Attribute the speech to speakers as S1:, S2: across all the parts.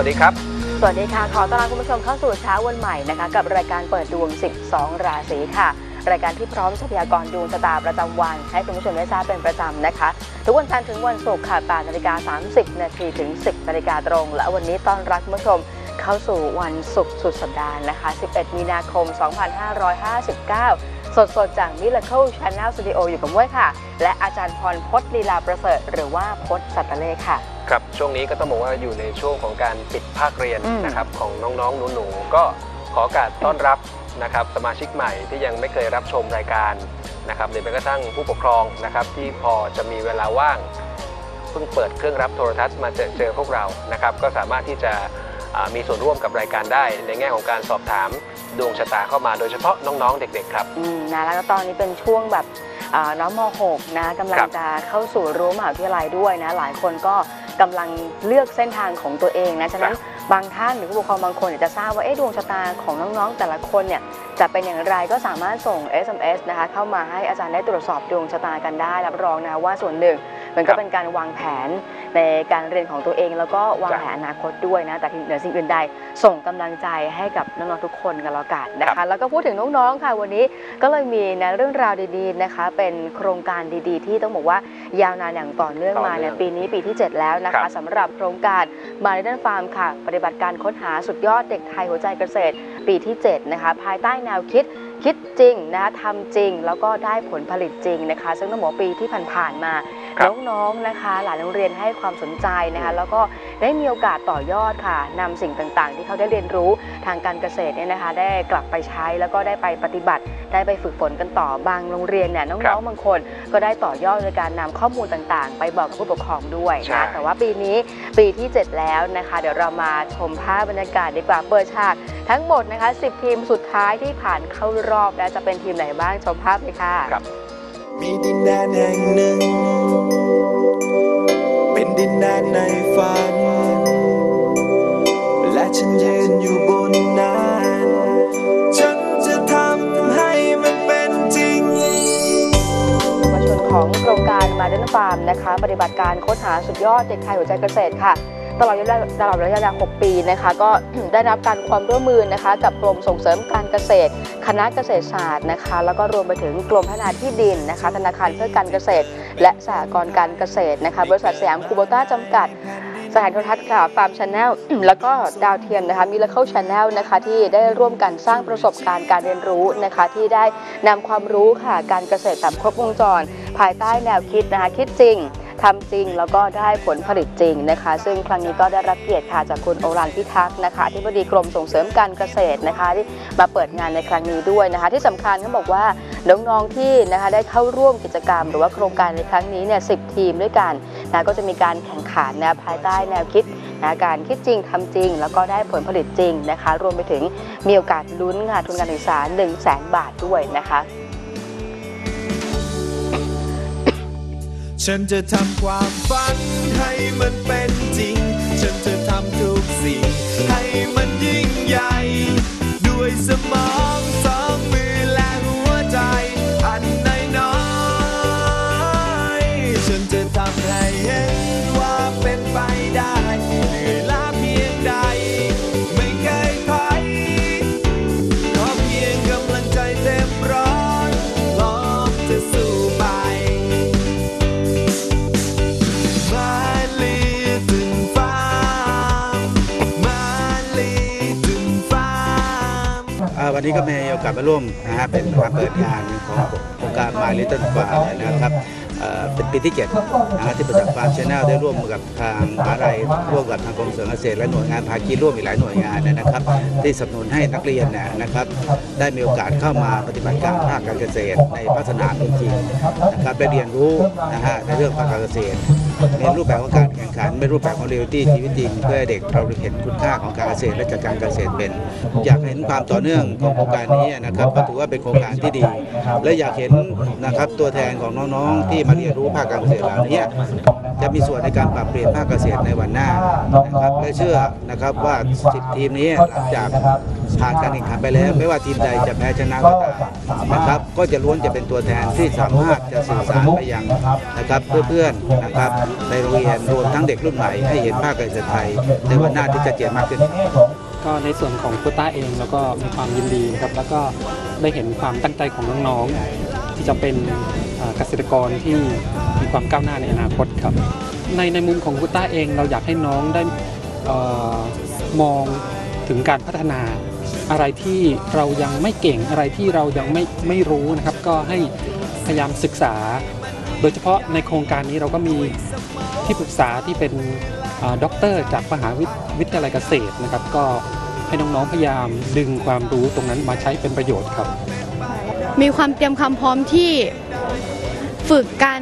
S1: วัสดีครับ
S2: สวัสดีค่ะ ขอต้อนรับคุณผู้ชมเข้าสู่เช้าวันใหม่นะคะ กับรายการเปิดดวง 12 ราศีค่ะ รายการที่พร้อมทรัพยากรดวงชะตาประจำวัน ให้คุณผู้ชมได้ทราบเป็นประจำนะคะ ทุกวันจันทร์ถึงวันศุกร์ค่ะ8นาฬิกา30 นาทีถึง 10นาฬิกาตรง และวันนี้ต้อนรับคุณผู้ชมเข้าสู่วันศุกร์สุดสัปดาห์นะคะ 11 มีนาคม 2559 สดๆ จาก Miracle Channel Studio อยู่กับม้วยค่ะ และอาจารย์พรพจน์ลีลาประเสริฐ หรือว่าพจน์สัตเลขค่ะ
S1: ครับช่วงนี้ก็ต้องบอกว่าอยู่ในช่วงของการปิดภาคเรียน
S2: อืม
S1: นะครับของน้องๆหนูๆก็ขอโอกาสต้อนรับนะครับสมาชิกใหม่ที่ยังไม่เคยรับชมรายการนะครับหรือแม้กระทั่งผู้ปกครองนะครับที่พอจะมีเวลาว่าง เพิ่งเปิดเครื่องรับโทรทัศน์มาเจอเจอพวกเรานะครับก็สามารถที่จะอ่า มีส่วนร่วมกับรายการได้ ในแง่ของการสอบถามดวงชะตาเข้ามาโดยเฉพาะน้องๆ เด็กๆครับ
S2: อืมนะแล้วก็ตอนนี้เป็นช่วงแบบอ่าน้องม .6 นะกำลั
S1: ค
S2: ง
S1: รับ
S2: จะเข้าสู่รั้วมหาวิทยาลัยด้วยนะหลายคนก็กำลังเลือกเส้นทางของตัวเองนะฉะนั้นบางท่านหรือผู้ปกครองบางคนเนี่ยจะทราบว่าเอ๊ะดวงชะตาของน้องๆ แต่ละคนเนี่ยจะเป็นอย่างไรก็สามารถส่ง SMS นะคะเข้ามาให้อาจารย์ได้ตรวจสอบดวงชะตากันได้ รับรองนะว่าส่วนหนึ่ง มันก็เป็นการวางแผนในการเรียนของตัวเอง แล้วก็วางแผนอนาคตด้วยนะแต่ที่เหนือสิ่งอื่นใดส่งกำลังใจให้กับน้องๆทุกคนกันแล้วกันนะ
S1: ครั
S2: คะ
S1: บ
S2: แล้วก็พูดถึงน้องๆค่ะวันนี้ก็เลยมีนะเรื่องราวดีๆนะคะ เป็นโครงการดีๆ ที่ต้องบอกว่ายาวนานอย่างต่อเนื่อง
S1: ต่อ
S2: มา
S1: เนื่
S2: เนี่
S1: อยง
S2: ปีนี้ปีที่ 7 แล้วนะ
S1: ครั
S2: คะ
S1: บ
S2: สำหรับโครงการมาริเดนฟาร์มค่ะ ปฏิบัติการค้นหาสุดยอดเด็กไทยหัวใจเกษตร ปีที่ 7 นะคะ ภายใต้แนวคิดคิดจริงนะคะทำจริงแล้วก็ได้ผลผลิตจริงนะคะ ซึ่งต้องบอกว่าปีที่ผ่านๆมา
S1: ครับ
S2: น้องๆนะคะหลายโรงเรียนให้ความสนใจนะคะแล้วก็ได้มีโอกาสต่อยอดค่ะนำสิ่งต่างๆ ที่เขาได้เรียนรู้ทางการเกษตรเนี่ยนะคะ ได้กลับไปใช้แล้วก็ได้ไปปฏิบัติ ได้ไปฝึกฝนกันต่อบางโรงเรียนเนี่ย
S1: ครั
S2: น้อบงๆบางคน ก็ได้ต่อยอดในการนำข้อมูลต่างๆ ไปบอกกับผู้ปกครองด้วย
S1: ใช่
S2: นะแต่ว่าปีนี้ปีที่ 7 แล้วนะคะ เดี๋ยวเรามาชมภาพบรรยากาศดีกว่าเปิดฉากทั้งหมดนะคะ 10 ทีมสุดท้ายที่ผ่านเข้ารอบ และจะเป็นทีมไหนบ้างชมภาพเลยค่ะ
S1: ครับ
S3: มีดินแดนแห่งหนึ่ง เป็นดินแดนในฝัน และฉันยืนอยู่บนนั้นฉันจะทำให้มันเป็นจริง
S2: เยาชนของโครงการมาเดนฟาร์มนะคะ ปฏิบัติการค้นหาสุดยอดเด็กไทยหัวใจเกษตรค่ะ ตลอดระยะตลอดระยะเวลา 6 ปีนะคะก็ได้รับการความร่วมมือนะคะกับกรมส่งเสริมการเกษตร คณะเกษตรศาสตร์นะคะแล้วก็รวมไปถึงกรมพัฒนาที่ดินนะคะธนาคารเพื่อการเกษตร และสหกรณ์การเกษตรนะคะบริษัทสยามคูโบต้าจำกัดสถานีโทรทัศน์ค่ะ Farm Channel แล้วก็ดาวเทียมนะคะมิ r เคิลชาแนลนะคะที่ได้ร่วมกันสร้างประสบการณ์การเรียนรู้นะคะที่ได้นำความรู้ค่ะการเกษตรแบบครบวงจร ภายใต้แนวคิดนะคะคิดจริง ทำจริงแล้วก็ได้ผลผลิตจริงนะคะ ซึ่งครั้งนี้ก็ได้รับเกียรติค่ะจากคุณโอฬารพิทักษ์นะคะอธิบดีกรมส่งเสริมการเกษตรนะคะที่มาเปิดงานในครั้งนี้ด้วยนะคะ ที่สำคัญเขาบอกว่าน้องๆที่นะคะได้เข้าร่วมกิจกรรม หรือว่าโครงการในครั้งนี้เนี่ยสิทีมด้วยกันนะก็จะมีการแข่งขันนะภายใต้แนวคิดนะการคิดจริงทำจริง แล้วก็ได้ผลผลิตจริงนะคะ รวมไปถึงมีโอกาสลุ้นค่ะทุนการศึกษา 1 0 0 0 0แบาทด้วยนะคะ
S3: ฉันจะทำความฝันให้มันเป็นจริง ฉันจะทำทุกสิ่งให้มันยิ่งใหญ่ ด้วยสมอง วันนี้ก็มี
S4: โอกาสมาร่วมนะฮะเป็นมาเปิดงานของโครงการ My Little Farm เนี่ยนะครับเป็นปีที่7นะฮะที่บริษัท Farm Channel ได้ร่วมกับทางมหาลัยร่วมกับทางกรมส่งเสริมเกษตรและหน่วยงานภาคีร่วมอีกหลายหน่วยงานนะครับ ที่สนับสนุนให้นักเรียนนะครับ ได้มีโอกาสเข้ามาปฏิบัติการภาคการเกษตรในภาคสนามจริงๆนะครับได้เรียนรู้นะฮะในเรื่องของการเกษตร ในรูปแบบของการแข่งขันในรูปแบบของเรียลตี้ชีวิตจริงเพื่อให้เด็กเราเห็นคุณค่าของการเกษตรและจัดการเกษตรเป็น อยากเห็นความต่อเนื่องของโครงการนี้นะครับก็ถือว่าเป็นโครงการที่ดี และอยากเห็นนะครับตัวแทนของน้องๆ ที่มาเรียนรู้ภาคการเกษตรเหล่านี้จะมีส่วนในการปรับเปลี่ยนภาคเกษตรในวันหน้านะครับและเชื่อนะครับว่า 10 ทีมนี้หลังจากผ่านการแข่งขันไปแล้ว ไม่ว่าทีมใดจะแพ้ชนะก็ตามนะครับก็จะล้วนจะเป็นตัวแทนที่สามารถจะสื่อสารไปยังนะครับเพื่อนๆนะครับในโรงเรียนรวมทั้งเด็กรุ่นใหม่ให้เห็นภาพการศึกษาไทยในวันหน้าที่ชัดเจนมากขึ้น
S5: ก็ในส่วนของควต้าเองเราก็มีความยินดีนะครับแล้วก็ได้เห็นความตั้งใจของน้องๆ ที่จะเป็นเกษตรกรที่มีความก้าวหน้าในอนาคตครับ ในในมุมของควต้าเองเราอยากให้น้องได้มองถึงการพัฒนาอะไรที่เรายังไม่เก่งอะไรที่เรายังไม่ไม่รู้นะครับ ก็ให้พยายามศึกษา โดยเฉพาะในโครงการนี้เราก็มีที่ปรึกษาที่เป็นอด็อกเตอร์จากมหาวิวิทยาลัยเกษตรนะครับ ก็ให้น้องๆพยายามดึงความรู้ตรงนั้นมาใช้เป็นประโยชน์ครับ
S6: มีความเตรียมความพร้อมที่ฝึกการ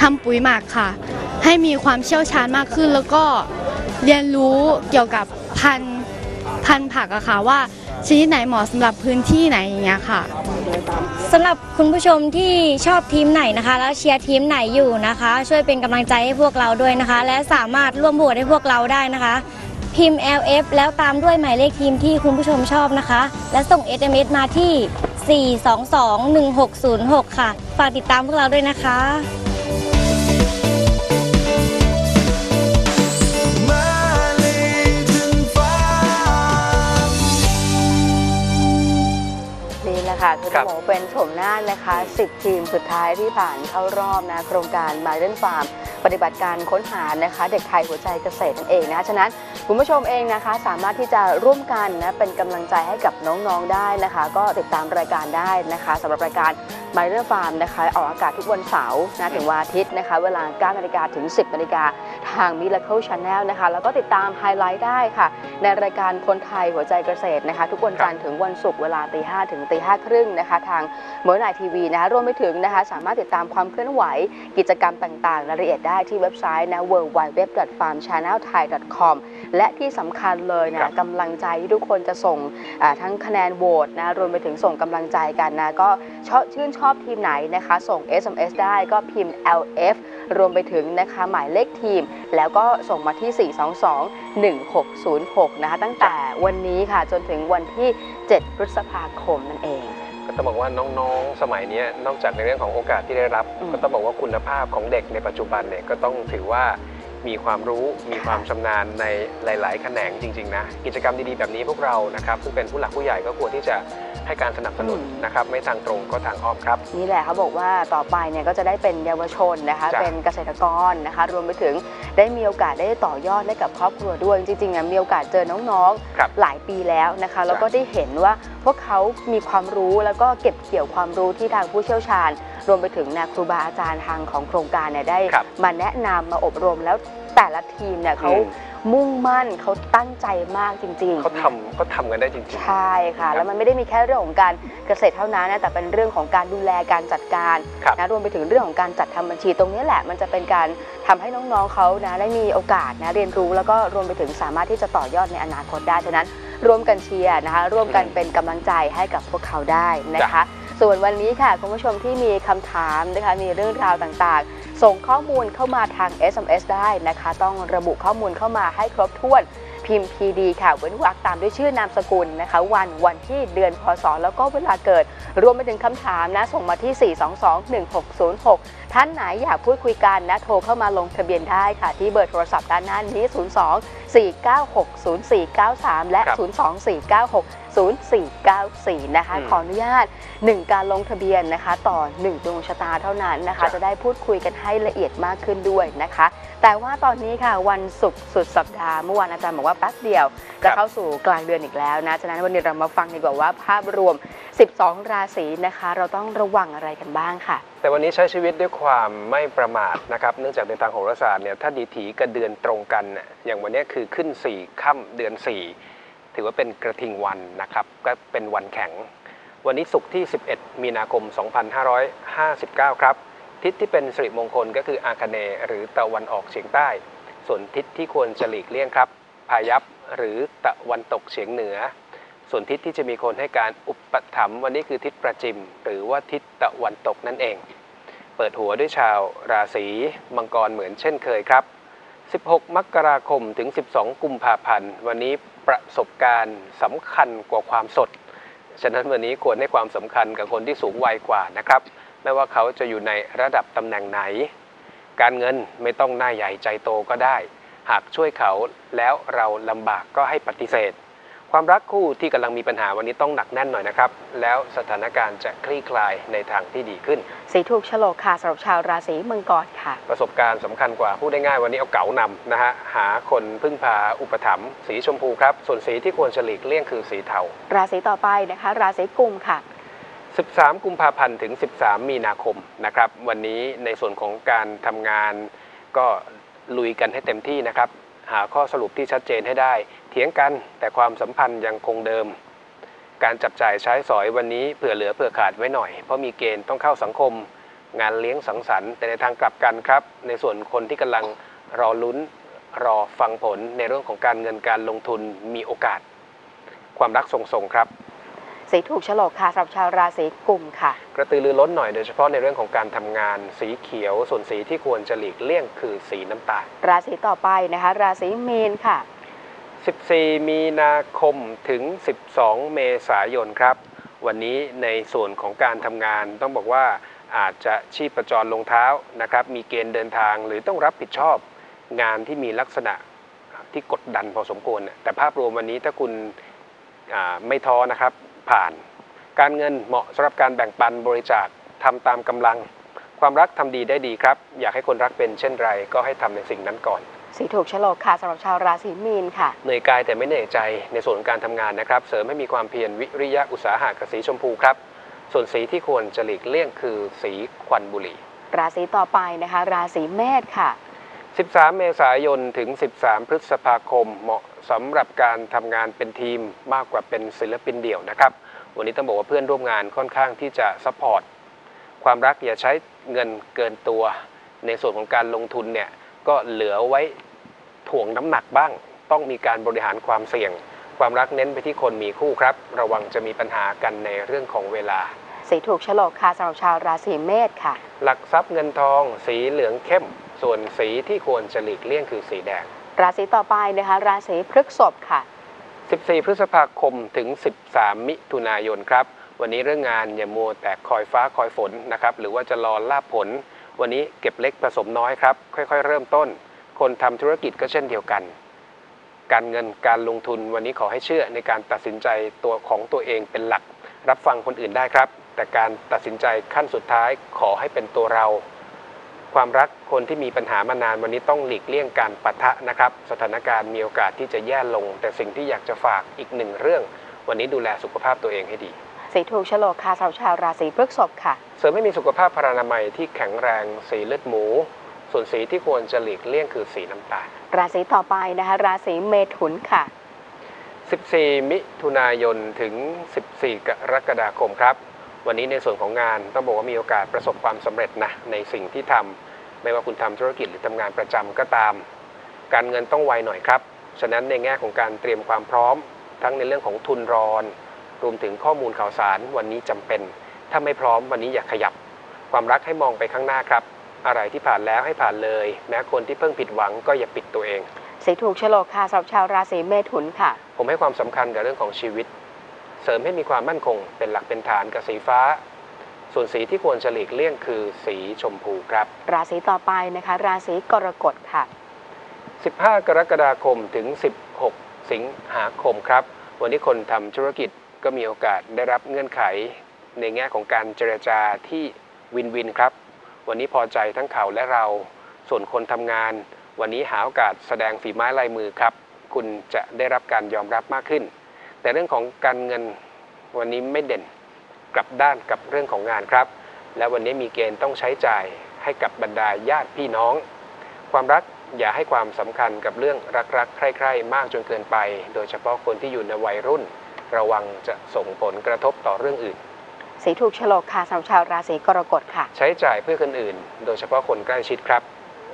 S6: ทำปุ๋ยหมักค่ะ ให้มีความเชี่ยวชาญมากขึ้นแล้วก็เรียนรู้เกี่ยวกับพันธุ์พันธุ์ผักอะค่ะว่า ชนิดไหนเหมาะสำหรับพื้นที่ไหนอย่างเงี้ยค่ะ
S7: สำหรับคุณผู้ชมที่ชอบทีมไหนนะคะ แล้วเชียร์ทีมไหนอยู่นะคะ ช่วยเป็นกำลังใจให้พวกเราด้วยนะคะ และสามารถร่วมโหวตให้พวกเราได้นะคะ พิมพ์ LF แล้วตามด้วยหมายเลขทีมที่คุณผู้ชมชอบนะคะ และส่ง SMS มาที่ 4221606 ค่ะฝากติดตามพวกเราด้วยนะคะ
S2: ค่ะคือ
S1: ครั
S2: ต้อบงบอกว่าเป็นโฉมหน้านะคะ 10 ทีมสุดท้ายที่ผ่านเข้ารอบนะ โครงการมาเล่นฟาร์ม ปฏิบัติการค้นหานะคะ เด็กไทยหัวใจเกษตรนั่นเองนะฉะนั้นคุณผู้ชมเองนะคะ สามารถที่จะร่วมกันนะเป็นกำลังใจให้กับน้องๆได้นะคะ ก็ติดตามรายการได้นะคะสำหรับรายการมาเล่นฟาร์มนะคะออกอากาศทุกวันเสาร์นะถึงวันอาทิตย์นะคะ เวลา9นาฬิกาถึง 10นาฬิกาทาง Miracle Channel นะคะ แล้วก็ติดตามไฮไลท์ได้ค่ะ ในรายการคนไทยหัวใจเกษตรนะคะ ทุกวันจันทร์ถึงวันศุกร์เวลาตีห้ถึงตีห้าครึ่งนะคะ ทางเมอร์นายทีวีนะคะรวมไปถึงนะคะ สามารถติดตามความเคลื่อนไหวกิจกรรมต่างๆรายละเอียดได้ที่เว็บไซต์นะ www.farmchannelthai.com และที่สำคัญเลย
S1: ครั
S2: นะ
S1: บ
S2: กำลังใจที่ทุกคนจะส่งอ่าทั้งคะแนนโหวตนะรวมไปถึงส่งกำลังใจกันนะ ก็ชอบชื่นชอบทีมไหนนะคะ ส่ง SMS ได้ก็พิมพ์ LF รวมไปถึงนะคะหมายเลขทีม แล้วก็ส่งมาที่ 422-1606 นะคะ ตั้งแต่วันนี้ค่ะจนถึงวันที่ 7 พฤษภาคมนั่นเอง
S1: ก็ต้องบอกว่าน้องๆ สมัยเนี้ยนอกจากในเรื่องของโอกาสที่ได้รับ
S2: อืม
S1: ก็ต้องบอกว่าคุณภาพของเด็กในปัจจุบันเนี่ยก็ต้องถือว่า มีความรู้มีความชำนาญในหลาย ๆ แขนงจริง ๆ นะ กิจกรรมดี ๆ แบบนี้พวกเรานะครับซึ่งเป็นผู้หลักผู้ใหญ่ก็ควรที่จะให้การสนับสนุน
S2: อืม
S1: นะครับ ไม่ทางตรงก็ทางอ้อมครับ
S2: นี่แหละเขาบอกว่าต่อไปเนี่ยก็จะได้เป็นเยาวชนนะคะ
S1: จ้ะ
S2: เป็นเกษตรกรนะคะ รวมไปถึงได้มีโอกาสได้ต่อยอดให้กับครอบครัวด้วย จริงๆอะมีโอกาสเจอน้อง
S1: ครับ
S2: ๆหลายปีแล้วนะคะ แล้วก็ได้เห็นว่าพวกเขามีความรู้แล้วก็เก็บเกี่ยวความรู้ที่ทางผู้เชี่ยวชาญ รวมไปถึงนะครูบาอาจารย์ทางของโครงการเนี่ยได้
S1: ครับ
S2: มาแนะนำมาอบรมแล้วแต่ละทีมเนี่ยเขา
S1: อืม
S2: มุ่งมั่นเขาตั้งใจมากจริงๆ
S1: เขาทำเขาทำกันได้จริง
S2: ใช่ค่ะ แล้วมันไม่ได้มีแค่เรื่องของการเกษตรเท่านั้นนะแต่เป็นเรื่องของการดูแลการจัดการ
S1: ครับ
S2: นะรวมไปถึงเรื่องของการจัดทำบัญชีตรงนี้แหละ มันจะเป็นการทำให้น้องๆเขานะได้มีโอกาสนะเรียนรู้ แล้วก็รวมไปถึงสามารถที่จะต่อยอดในอนาคตได้ฉะนั้น ร่วมกันเชียร์นะคะร่วมกันเป็นกำลังใจให้กับพวกเขาได้นะคะ ส่วนวันนี้ค่ะคุณผู้ชมที่มีคำถามนะคะมีเรื่องราวต่างๆ ส่งข้อมูลเข้ามาทาง SMS ได้นะคะ ต้องระบุข้อมูลเข้ามาให้ครบถ้วน พิมพ์ PD ค่ะเว้นวรรคตามด้วยชื่อนามสกุลนะคะ วันวันที่เดือนพศ แล้วก็เวลาเกิด รวมไปถึงคำถามนะ ส่งมาที่ 422-1606 ท่านไหนอยากพูดคุยกันนะ โทรเข้ามาลงทะเบียนได้ค่ะ ที่เบอร์โทรศัพท์ด้านหน้านี้ 02-496-0493 และ
S1: ครับ
S2: 02-496-0494 นะคะ
S1: อืม
S2: ขออนุญาต 1 การลงทะเบียนนะคะ ต่อ 1ดวงชะตาเท่านั้นนะคะ
S1: จ้ะ
S2: จะได้พูดคุยกันให้ละเอียดมากขึ้นด้วยนะคะ แต่ว่าตอนนี้ค่ะวันศุกร์สุดสัปดาห์เมื่อวานอาจารย์บอกว่าแป๊บเดียว จะเข้าสู่กลางเดือนอีกแล้วนะฉะนั้นวันนี้เรามาฟังดีกว่าว่าภาพรวม 12 ราศีนะคะ เราต้องระวังอะไรกันบ้างค่ะ
S1: แต่วันนี้ใช้ชีวิตด้วยความไม่ประมาทนะครับเนื่องจากในทางโหราศาสตร์เนี่ยถ้าดีถีกับเดือนตรงกันเนี่ยอย่างวันนี้คือขึ้น 4ค่ำเดือน 4 ถือว่าเป็นกระทิงวันนะครับก็เป็นวันแข็ง วันนี้ศุกร์ที่ 11 มีนาคม 2559 ครับ ทิศที่เป็นสิริมงคลก็คืออาคเนหรือตะวันออกเฉียงใต้ ส่วนทิศที่ควรจะหลีกเลี่ยงครับ พายัพหรือตะวันตกเฉียงเหนือ ส่วนทิศที่จะมีคนให้การอุปถัมภ์วันนี้คือทิศประจิม หรือว่าทิศตะวันตกนั่นเอง เปิดหัวด้วยชาวราศีมังกรเหมือนเช่นเคยครับ 16 มกราคมถึง 12 กุมภาพันธ์ วันนี้ประสบการณ์สำคัญกว่าความสด ฉะนั้นวันนี้ควรให้ความสำคัญกับคนที่สูงวัยกว่านะครับ ไม่ว่าเขาจะอยู่ในระดับตำแหน่งไหน การเงินไม่ต้องหน้าใหญ่ใจโตก็ได้ หากช่วยเขาแล้วเราลำบากก็ให้ปฏิเสธ ความรักคู่ที่กำลังมีปัญหาวันนี้ต้องหนักแน่นหน่อยนะครับ แล้วสถานการณ์จะคลี่คลายในทางที่ดีขึ้น
S2: สีถูกโฉลกค่ะสำหรับชาวราศีมังกรค่ะ
S1: ประสบการณ์สำคัญกว่าพูดได้ง่ายวันนี้เอาเก๋านำนะฮะหาคนพึ่งพาอุปถัมภ์สีชมพูครับ ส่วนสีที่ควรจะหลีกเลี่ยงคือสีเทา
S2: ราศีต่อไปนะคะ ราศีกุมค่ะ
S1: 13 กุมภาพันธ์ถึง 13 มีนาคมนะครับ วันนี้ในส่วนของการทำงานก็ลุยกันให้เต็มที่นะครับ หาข้อสรุปที่ชัดเจนให้ได้ เถียงกันแต่ความสัมพันธ์ยังคงเดิม การจับจ่ายใช้สอยวันนี้เผื่อเหลือเผื่อขาดไว้หน่อย เพราะมีเกณฑ์ต้องเข้าสังคม งานเลี้ยงสังสรรค์แต่ในทางกลับกันครับ ในส่วนคนที่กำลังรอลุ้นรอฟังผลในเรื่องของการเงินการลงทุนมีโอกาส ความรักทรงๆครับ
S2: สีถูกโฉลกค่ะสำหรับชาวราศีกุมค่ะ
S1: กระตือรือร้นหน่อยโดยเฉพาะในเรื่องของการทำงานสีเขียว ส่วนสีที่ควรจะหลีกเลี่ยงคือสีน้ำตาล
S2: ราศีต่อไปนะคะ ราศีมีนค่ะ
S1: 14 มีนาคมถึง 12 เมษายนครับ วันนี้ในส่วนของการทำงานต้องบอกว่าอาจจะชีพจรลงเท้านะครับ มีเกณฑ์เดินทางหรือต้องรับผิดชอบงานที่มีลักษณะที่กดดันพอสมควรแต่ภาพรวมวันนี้ถ้าคุณอ่าไม่ท้อนะครับ ผ่าน การเงินเหมาะสำหรับการแบ่งปันบริจาคทำตามกำลัง ความรักทำดีได้ดีครับ อยากให้คนรักเป็นเช่นไร ก็ให้ทำในสิ่งนั้นก่อน
S2: สีถูกโฉลกค่ะสำหรับชาวราศีมีนค่ะ
S1: เหนื่อยกายแต่ไม่เหนื่อยใจในส่วนของการทำงานนะครับ เสริมให้มีความเพียรวิริยะอุตสาหะกับสีชมพูครับ ส่วนสีที่ควรจะหลีกเลี่ยงคือสีควันบุหรี่
S2: ราศีต่อไปนะคะ ราศีเมษค่ะ
S1: 13 เมษายนถึง 13 พฤษภาคม เหมาะสำหรับการทำงานเป็นทีมมากกว่าเป็นศิลปินเดี่ยวนะครับ วันนี้ต้องบอกว่าเพื่อนร่วมงานค่อนข้างที่จะ support ความรักอย่าใช้เงินเกินตัว ในส่วนของการลงทุนเนี่ยก็เหลือไว้ถ่วงน้ำหนักบ้าง ต้องมีการบริหารความเสี่ยง ความรักเน้นไปที่คนมีคู่ครับ ระวังจะมีปัญหากันในเรื่องของเวลา
S2: สีถูกโฉลกค่ะสำหรับชาวราศีเมษค่ะ
S1: หลักทรัพย์เงินทอง สีเหลืองเข้ม ส่วนสีที่ควรจะหลีกเลี่ยงคือสีแดง
S2: ราศีต่อไปนะคะ ราศีพฤษภค่ะ
S1: 14 พฤษภาคมถึง 13 มิถุนายนครับ วันนี้เรื่องงานอย่ามัวแต่คอยฟ้าคอยฝนนะครับ หรือว่าจะรอลาบผล วันนี้เก็บเล็กผสมน้อยครับ ค่อยๆ เริ่มต้น คนทำธุรกิจก็เช่นเดียวกัน การเงินการลงทุนวันนี้ขอให้เชื่อในการตัดสินใจตัวของตัวเองเป็นหลัก รับฟังคนอื่นได้ครับ แต่การตัดสินใจขั้นสุดท้ายขอให้เป็นตัวเรา ความรักคนที่มีปัญหามานานวันนี้ต้องหลีกเลี่ยงการปะทะนะครับ สถานการณ์มีโอกาสที่จะแย่ลง แต่สิ่งที่อยากจะฝากอีกหนึ่งเรื่อง วันนี้ดูแลสุขภาพตัวเองให้ดี
S2: สีถูกโฉลกค่ะสำหรับชาวราศีพฤษภค่ะ
S1: เสริมให้มีสุขภาพพรานามัยที่แข็งแรงสีเลือดหมู ส่วนสีที่ควรจะหลีกเลี่ยงคือสีน้ำตาล
S2: ราศีต่อไปนะคะ ราศีเมถุนค่ะ
S1: 14 มิถุนายนถึง 14 กรกฎาคมครับ วันนี้ในส่วนของงานต้องบอกว่ามีโอกาสประสบความสำเร็จนะในสิ่งที่ทำไม่ว่าคุณทำธุรกิจหรือทำงานประจำก็ตาม การเงินต้องไวหน่อยครับ ฉะนั้นในแง่ของการเตรียมความพร้อม ทั้งในเรื่องของทุนรอนรวมถึงข้อมูลข่าวสารวันนี้จำเป็น ถ้าไม่พร้อมวันนี้อย่าขยับ ความรักให้มองไปข้างหน้าครับ อะไรที่ผ่านแล้วให้ผ่านเลย แม้คนที่เพิ่งผิดหวังก็อย่าปิดตัวเอง
S2: สีถูกโฉลกค่ะสำหรับชาวราศีเมถุนค่ะ
S1: ผมให้ความสำคัญกับเรื่องของชีวิต เสริมให้มีความมั่นคงเป็นหลักเป็นฐานกับสีฟ้า ส่วนสีที่ควรจะหลีกเลี่ยงคือสีชมพูครับ
S2: ราศีต่อไปนะคะ ราศีกรกฎค่ะ
S1: 15 กรกฎาคมถึง 16 สิงหาคมครับ วันนี้คนทำธุรกิจก็มีโอกาสได้รับเงื่อนไข ในแง่ของการเจรจาที่วินวินครับ วันนี้พอใจทั้งเขาและเรา ส่วนคนทำงาน วันนี้หาโอกาสแสดงฝีไม้ลายมือครับ คุณจะได้รับการยอมรับมากขึ้น แต่เรื่องของการเงินวันนี้ไม่เด่นกลับด้านกับเรื่องของงานครับ และวันนี้มีเกณฑ์ต้องใช้จ่ายให้กับบรรดาญาติพี่น้อง ความรักอย่าให้ความสำคัญกับเรื่องรักๆ ใคร่ๆ มากจนเกินไป โดยเฉพาะคนที่อยู่ในวัยรุ่น ระวังจะส่งผลกระทบต่อเรื่องอื่น
S2: สีถูกโฉลกค่ะสำหรับชาวราศีกรกฎค่ะ
S1: ใช้จ่ายเพื่อคนอื่น โดยเฉพาะคนใกล้ชิดครับ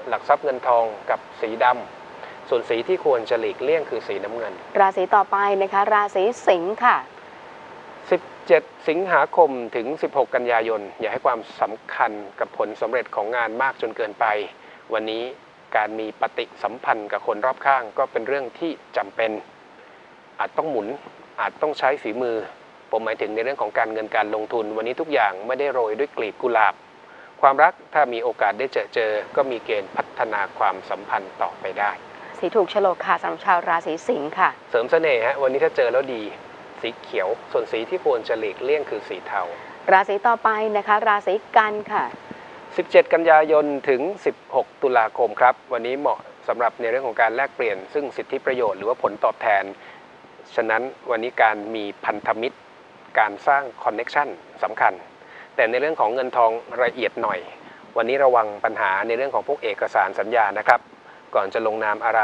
S1: หลักทรัพย์เงินทองกับสีดำ ส่วนสีที่ควรจะหลีกเลี่ยงคือสีน้ำเงิน
S2: ราศีต่อไปนะคะ ราศีสิงค์ค่ะ
S1: 17 สิงหาคมถึง 16 กันยายน อย่าให้ความสำคัญกับผลสำเร็จของงานมากจนเกินไป วันนี้การมีปฏิสัมพันธ์กับคนรอบข้างก็เป็นเรื่องที่จำเป็น อาจต้องหมุนอาจต้องใช้ฝีมือ ผมหมายถึงในเรื่องของการเงินการลงทุน วันนี้ทุกอย่างไม่ได้โรยด้วยกลีบกุหลาบ ความความรักถ้ามีโอกาสได้เจอเจอ ก็มีเกณฑ์พัฒนาความสัมพันธ์ต่อไปได้
S2: สีถูกโฉลกค่ะสำหรับชาวราศีสิงค์ค่ะ
S1: เสริมเสน่ห์ฮะวันนี้ถ้าเจอแล้วดี สีเขียว ส่วนสีที่ควรจะหลีกเลี่ยงคือสีเทา
S2: ราศีต่อไปนะคะ ราศีกันค่ะ
S1: 17 กันยายนถึง 16 ตุลาคมครับ วันนี้เหมาะสำหรับในเรื่องของการแลกเปลี่ยน ซึ่งสิทธิประโยชน์หรือว่าผลตอบแทน ฉะนั้นวันนี้การมีพันธมิตร การสร้างคอนเน็ชันสำคัญ แต่ในเรื่องของเงินทองละเอียดหน่อย วันนี้ระวังปัญหาในเรื่องของพวกเอกสารสัญญานะครับ ก่อนจะลงนามอะไร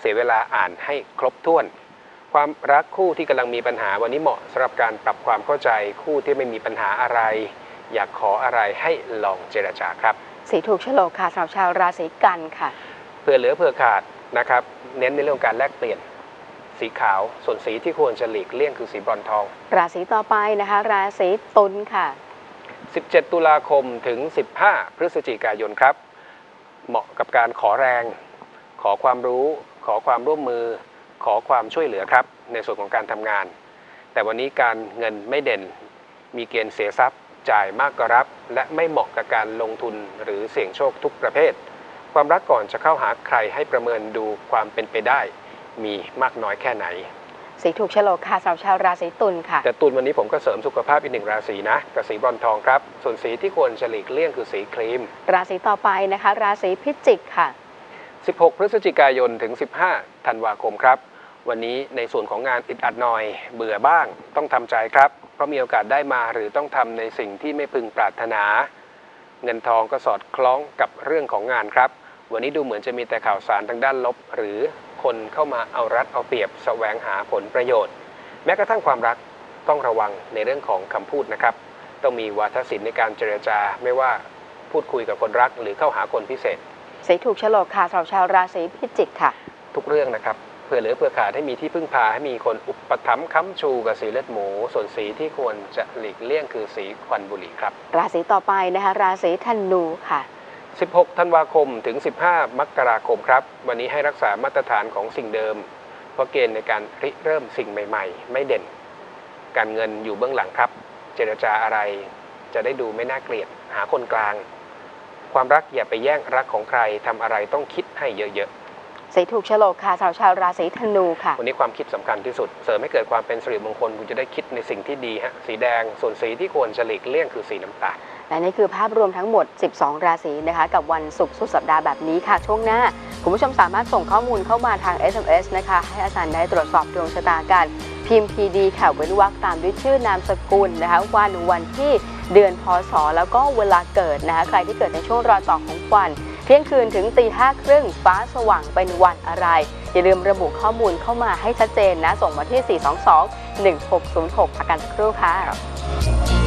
S1: เสียเวลาอ่านให้ครบถ้วน ความรักคู่ที่กำลังมีปัญหาวันนี้เหมาะสำหรับการปรับความเข้าใจคู่ที่ไม่มีปัญหาอะไร อยากขออะไรให้ลองเจรจาครับ
S2: สีถูกโฉลกค่ะสำหรับชาวราศีกันค่ะ
S1: เผื่อเหลือเผื่อขาดนะครับ เน้นในเรื่องของการแลกเปลี่ยนสีขาว ส่วนสีที่ควรจะหลีกเลี่ยงคือสีบรอนซ์ทอง
S2: ราศีต่อไปนะคะ ราศีตุลค่ะ
S1: 17 ตุลาคมถึง 15 พฤศจิกายนครับ เหมาะกับการขอแรง ขอความรู้ ขอความร่วมมือ ขอความช่วยเหลือครับ ในส่วนของการทำงาน แต่วันนี้การเงินไม่เด่น มีเกณฑ์เสียทรัพย์ จ่ายมากกว่ารับ และไม่เหมาะกับการลงทุนหรือเสี่ยงโชคทุกประเภท ความรักก่อนจะเข้าหาใครให้ประเมินดูความเป็นไปได้ มีมากน้อยแค่ไหน
S2: สีถูกโฉลกค่ะสำหรับชาวราศีตุลค่ะ
S1: แต่ตุลวันนี้ผมก็เสริมสุขภาพอีกหนึ่งราศีนะกับสีบรอนซ์ทองครับ ส่วนสีที่ควรจะหลีกเลี่ยงคือสีครีม
S2: ราศีต่อไปนะคะ ราศีพิจิกค่ะ
S1: 16 พฤศจิกายนถึง 15 ธันวาคมครับ วันนี้ในส่วนของงานอิดอัดหน่อย เบื่อบ้าง ต้องทำใจครับ เพราะมีโอกาสได้มาหรือต้องทำในสิ่งที่ไม่พึงปรารถนา เงินทองก็สอดคล้องกับเรื่องของงานครับ วันนี้ดูเหมือนจะมีแต่ข่าวสารทางด้านลบ หรือ คนเข้ามาเอารัดเอาเปรียบแสวงหาผลประโยชน์ แม้กระทั่งความรักต้องระวังในเรื่องของคำพูดนะครับ ต้องมีวาทศิลป์ในการเจรจาไม่ว่าพูดคุยกับคนรักหรือเข้าหาคนพิเศษ
S2: สีถูกโฉลกค่ะสำหรับชาวราศีพิจิกค่ะ
S1: ทุกเรื่องนะครับเพื่อเหลือเพื่อขาดให้มีที่พึ่งพาให้มีคนอุปถัมภ์ค้ำชูกับสีเลือดหมู ส่วนสีที่ควรจะหลีกเลี่ยงคือสีควันบุหรี่ครับ
S2: ราศีต่อไปนะคะราศีธนูค่ะ
S1: 16 ธันวาคมถึง 15 มกราคมครับ วันนี้ให้รักษามาตรฐานของสิ่งเดิม เพราะเกณฑ์ในการริเริ่มสิ่งใหม่ ๆ ไม่เด่น การเงินอยู่เบื้องหลังครับ เจรจาอะไร จะได้ดูไม่น่าเกลียด หาคนกลาง ความรักอย่าไปแย่งรักของใครทำอะไรต้องคิดให้เยอะ
S2: สีถูกโฉลกค่ะสำหรับชาวราศีธนูค่ะ
S1: ๆวันนี้ความคิดสำคัญที่สุด เสริมให้เกิดความเป็นสิริมงคลคุณจะได้คิดในสิ่งที่ดีฮะ สีแดง ส่วนสีที่ควรจะหลีกเลี่ยงคือสีน้ำตาล
S2: และนี่คือภาพรวมทั้งหมด 12 ราศีนะคะ กับวันศุกร์สุดสัปดาห์แบบนี้ค่ะ ช่วงหน้า คุณผู้ชมสามารถส่งข้อมูลเข้ามาทาง SMS นะคะ ให้อาจารย์ได้ตรวจสอบดวงชะตากัน พิมพ์ PD ค่ะเว้นวรรคตามด้วยชื่อนามสกุลนะคะ วันวันที่เดือนพศ แล้วก็เวลาเกิดนะคะ ใครที่เกิดในช่วงรอยต่อของวันเที่ยงคืนถึงตีห้าครึ่งฟ้าสว่างเป็นวันอะไร อย่าลืมระบุข้อมูลเข้ามาให้ชัดเจนนะ ส่งมาที่ 422 1606พักกันสักครู่ค่ะ